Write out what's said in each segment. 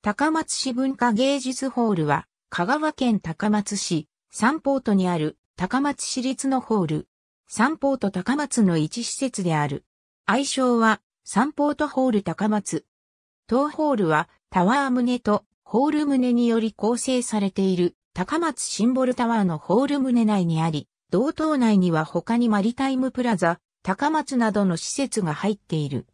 高松市文化芸術ホールは、香川県高松市、三ポートにある高松市立のホール。三ポート高松の一施設である。愛称は、三ポートホール高松。当ホールは、タワー棟とホール棟により構成されている高松シンボルタワーのホール棟内にあり、同棟内には他にマリタイムプラザ、高松などの施設が入っている。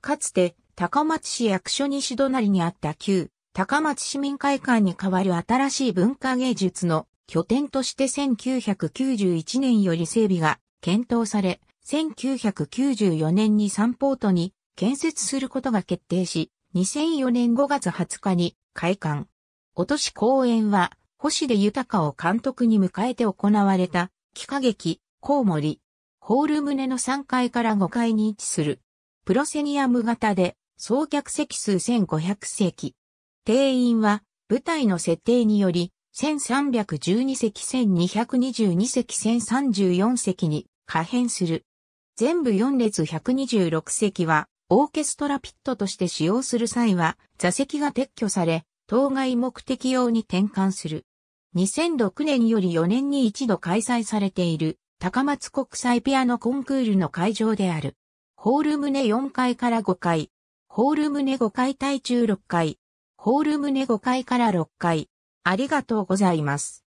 かつて、高松市役所西隣にあった旧、高松市民会館に代わる新しい文化芸術の拠点として1991年より整備が検討され、1994年にサンポートに建設することが決定し、2004年5月20日に開館。おとし公演は、星出豊を監督に迎えて行われた、幾何劇、コウモリ、ホール棟の3階から5階に位置する、プロセニアム型で、総客席数1500席。定員は、舞台の設定により、1312席1222席1034席に可変する。全部4列126席は、オーケストラピットとして使用する際は、座席が撤去され、当該目的用に転換する。2006年より4年に一度開催されている高松国際ピアノコンクールの会場である。ホール棟4階から5階、ホール胸5回対中6回、ホール胸5回から6回。ありがとうございます。